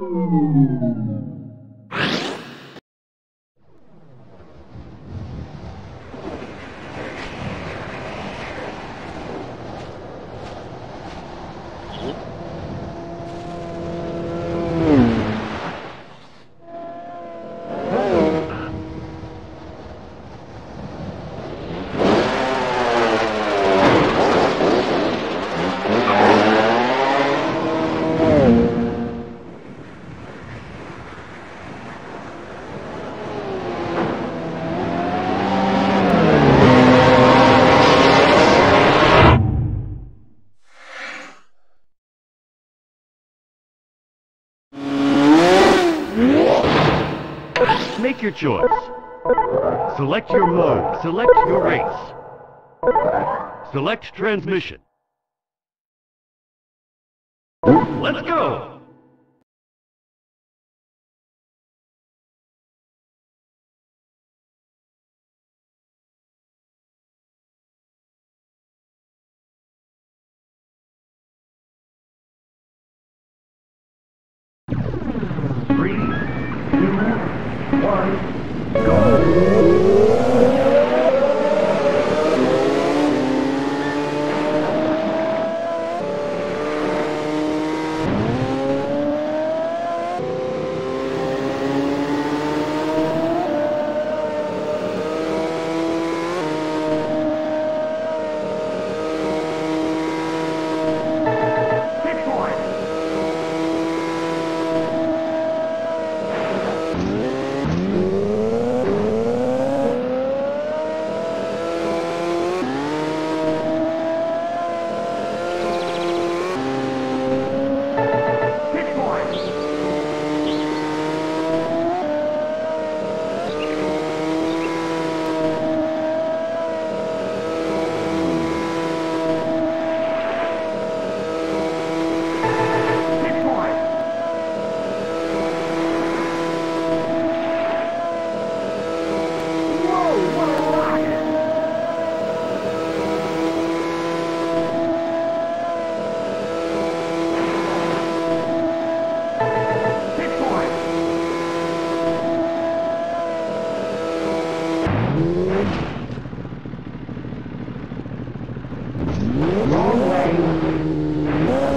Thank you. Your choice. Select your mode. Select your race. Select transmission. Let's go! Three, one, go! Pit Wrong way.